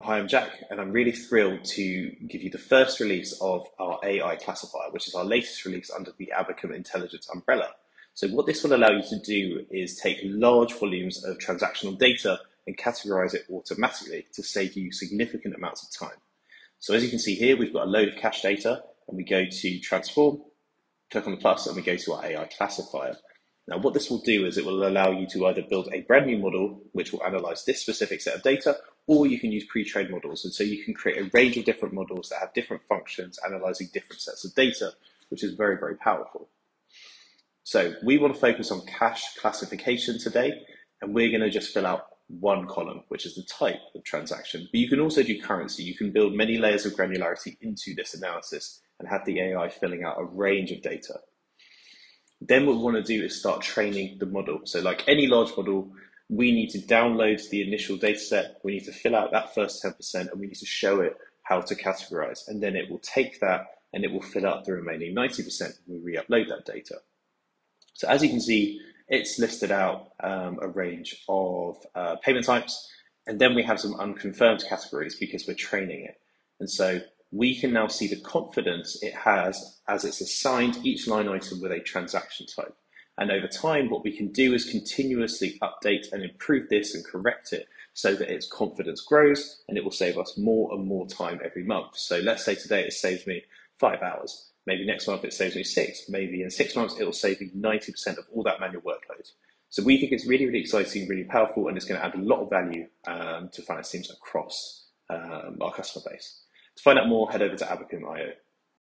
Hi, I'm Jack, and I'm really thrilled to give you the first release of our AI classifier, which is our latest release under the Abacum Intelligence umbrella. So what this will allow you to do is take large volumes of transactional data and categorize it automatically to save you significant amounts of time. So as you can see here, we've got a load of cash data, and we go to transform, click on the plus, and we go to our AI classifier. Now, what this will do is it will allow you to either build a brand new model, which will analyze this specific set of data, or you can use pre-trained models. And so you can create a range of different models that have different functions, analyzing different sets of data, which is very, very powerful. So we want to focus on cash classification today, and we're going to just fill out one column, which is the type of transaction. But you can also do currency. You can build many layers of granularity into this analysis and have the AI filling out a range of data. Then what we want to do is start training the model. So like any large model, we need to download the initial data set, we need to fill out that first 10%, and we need to show it how to categorize. And then it will take that and it will fill out the remaining 90% when we re-upload that data. So as you can see, it's listed out um, a range of uh, payment types, and then we have some unconfirmed categories because we're training it. And so we can now see the confidence it has as it's assigned each line item with a transaction type. And over time, what we can do is continuously update and improve this and correct it so that its confidence grows and it will save us more and more time every month. So let's say today it saves me five hours. Maybe next month it saves me six. Maybe in six months it'll save me 90% of all that manual workload. So we think it's really, really exciting, really powerful, and it's going to add a lot of value um, to finance teams across um, our customer base. To find out more, head over to Abacum.io.